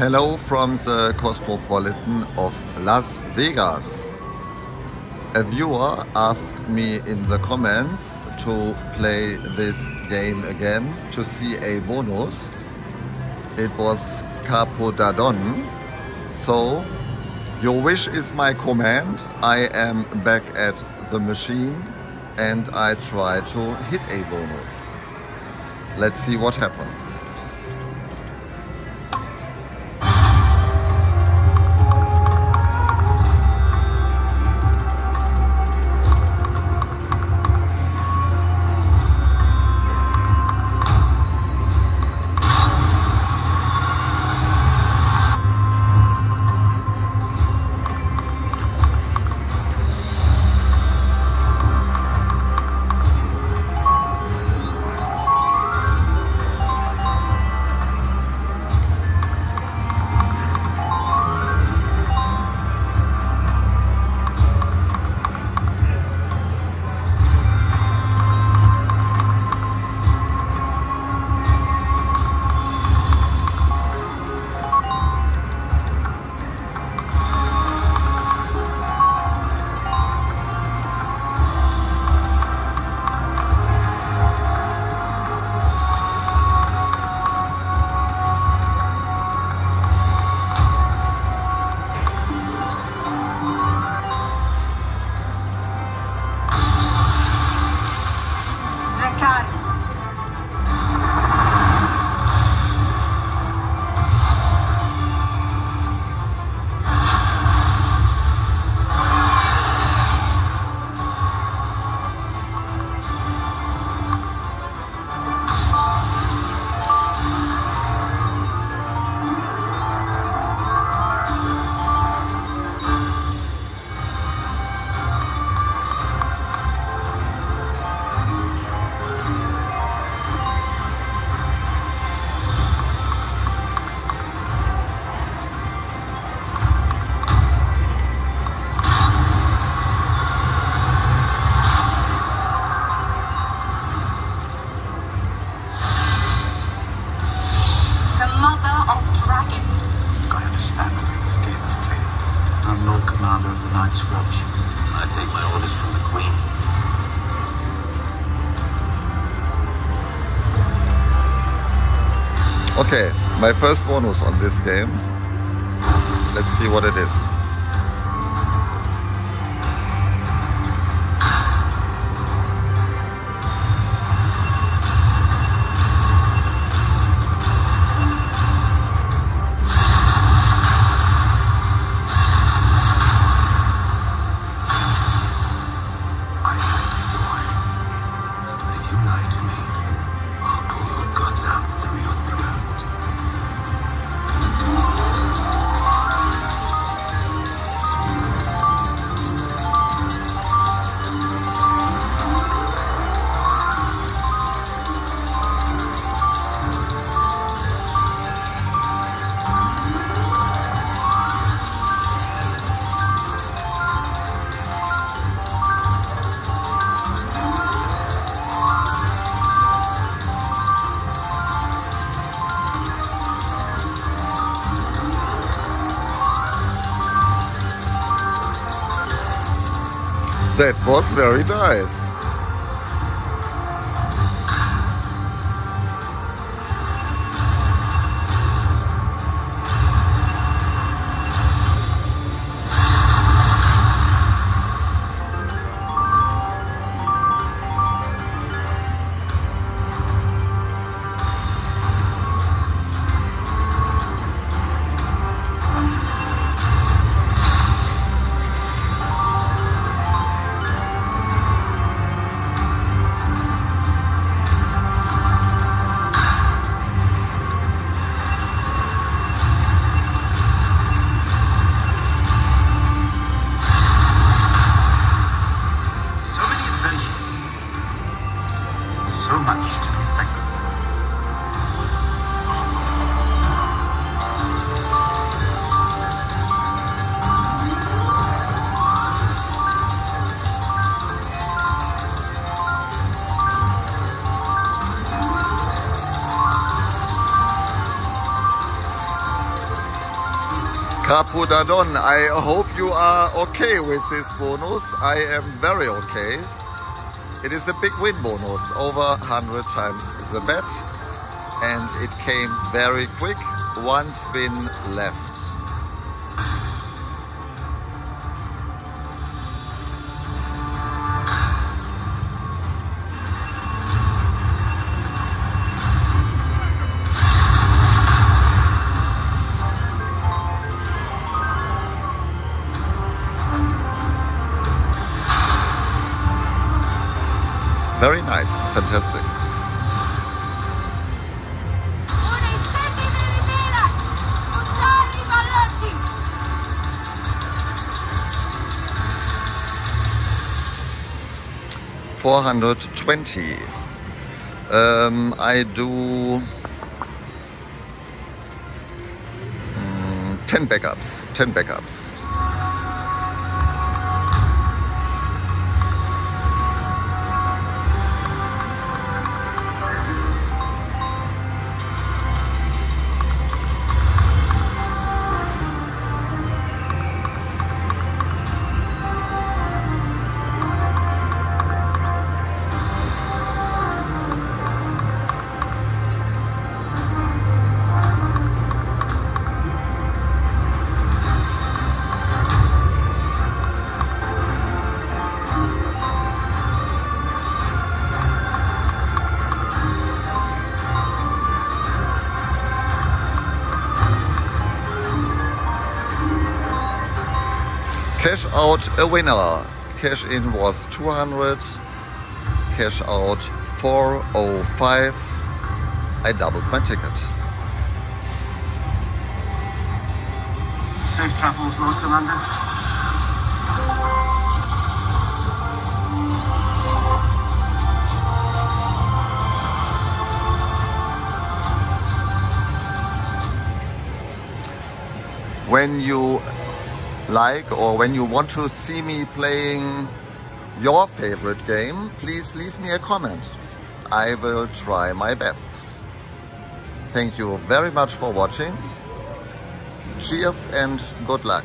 Hello from the Cosmopolitan of Las Vegas. A viewer asked me in the comments to play this game again to see a bonus. It was Capodadon. So, your wish is my command. I am back at the machine and I try to hit a bonus. Let's see what happens. Okay, my first bonus on this game. Let's see what it is. That was very nice. Trapudadon, I hope you are okay with this bonus. I am very okay. It is a big win bonus, over 100 times the bet. And it came very quick, one spin left. Very nice, fantastic. Four hundred twenty. Um, I do um, ten backups. Ten backups. Cash out a winner. Cash in was 200. Cash out 405. I doubled my ticket. Safe travels, Lord Commander. When you like or when you want to see me playing your favorite game, please leave me a comment. I will try my best. Thank you very much for watching. Cheers and good luck.